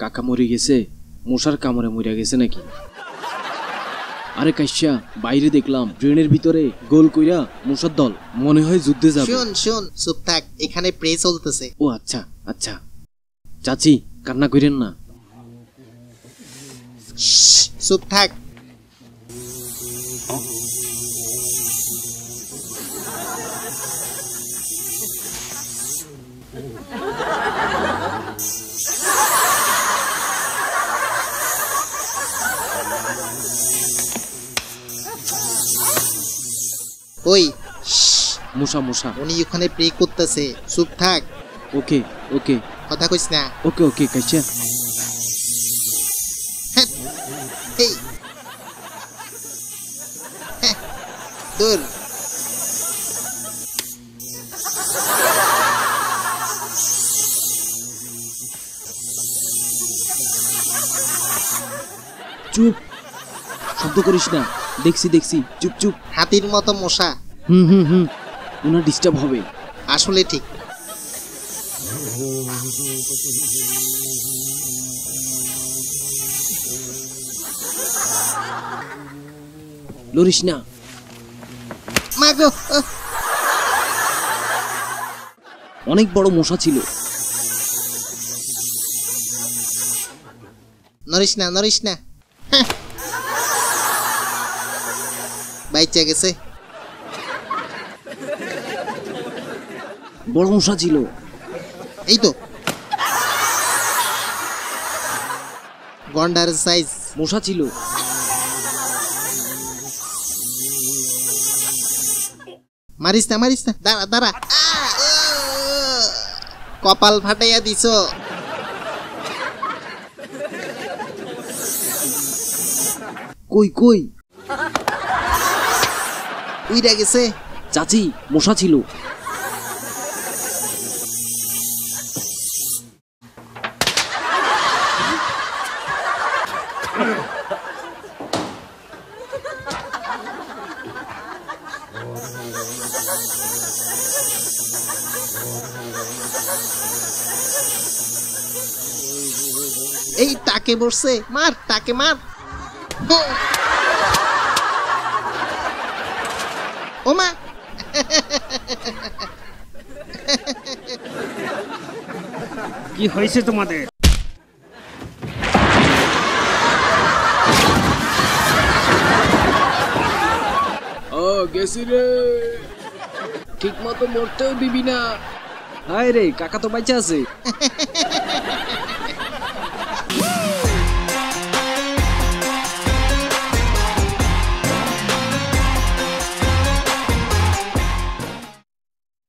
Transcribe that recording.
কাকা মরে গেছে মশার কামড়ে মরে গেছে নাকি? আরে কাশ্যা বাইরে দেখলাম ট্রেনের ভিতরে গোল কইরা মশার দল। মনে হয় যুদ্ধে যাবে। শোন শোন চুপ থাক এখানে প্রে চলতেছে। ও আচ্ছা আচ্ছা। চাচি কান্না করেন না। চুপ থাক। ওই মশা মশা উনি ওখানে প্রে করতেছে। চুপ থাক। ওকে ওকে। কথা কইস না। ওকে ওকে কাশ্যা হ্যাঁ, এই। হ্যাঁ, দূর চুপ। শব্দ করিস না। দেখছি দেখছি। চুপ চুপ। হাতির মতো মশা। হুম হুম হুম। ওনার ডিস্টার্ব হবে। আসলে ঠিক। লরিস না। মাগো অনেক বড় মশা ছিল। নড়িস না নড়িস না। হ্যাঁ। বাইচা গেছে। বড় মশা ছিল। এই তো। গন্ডার সাইজ মশা ছিল। মারিস না মারিস না। দাঁড়া দাঁড়া। কপাল ফাটাইয়া দিছ। কই কই? উইরা গেছে। চাচি মশা ছিল। এই তাকে বসছে মার তাকে মার। হো। কি হয়েছে তোমাদের? ও গেছি রে। ঠিক মতো মরতেও দিবি না। হায় রে কাকা তো বাইচা আছে।